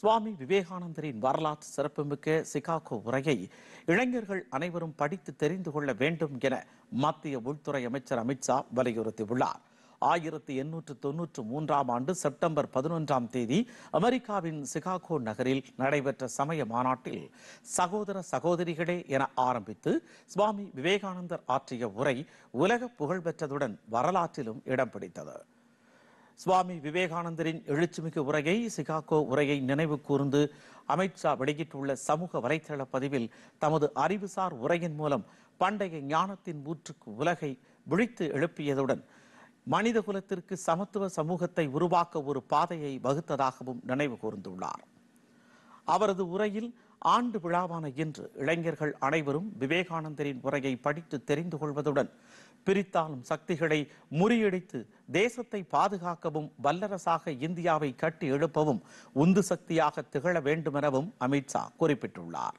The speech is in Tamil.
சுவாமி விவேகானந்தரின் வரலாற்று சிறப்புமிக்க சிகாகோ உரையை இளைஞர்கள் அனைவரும் படித்து தெரிந்து கொள்ள வேண்டும் என மத்திய உள்துறை அமைச்சர் அமித்ஷா வலியுறுத்தியுள்ளார். ஆயிரத்தி எண்ணூற்று தொன்னூற்று மூன்றாம் ஆண்டு செப்டம்பர் பதினொன்றாம் தேதி அமெரிக்காவின் சிகாகோ நகரில் நடைபெற்ற சமய மாநாட்டில் சகோதர சகோதரிகளே என ஆரம்பித்து சுவாமி விவேகானந்தர் ஆற்றிய உரை உலக புகழ்பெற்றதுடன் வரலாற்றிலும் இடம் பிடித்தது. சுவாமி விவேகானந்தரின் எழுச்சிமிகு உரையை சிகாகோ உரையை நினைவு கூர்ந்து அமித்ஷா வெளியிட்டுள்ள சமூக வலைதள பதிவில் தமது அறிவுசார் உரையின் மூலம் பண்டைய ஞானத்தின் ஊற்றுக்கு உலகை விழித்து எழுப்பியதுடன் மனித குலத்திற்கு சமத்துவ சமூகத்தை உருவாக்க ஒரு பாதையை வகுத்ததாகவும் நினைவு கூர்ந்துள்ளார். அவரது உரையில் ஆண்டு விழாவான இன்று இளைஞர்கள் அனைவரும் விவேகானந்தரின் உரையை படித்து தெரிந்து கொள்வதுடன் பிரித்தாளும் சக்திகளை முறியடித்து தேசத்தை பாதுகாக்கவும் வல்லரசாக இந்தியாவை கட்டி எழுப்பவும் உந்து சக்தியாக திகழ வேண்டுமெனவும் அமித்ஷா குறிப்பிட்டுள்ளார்.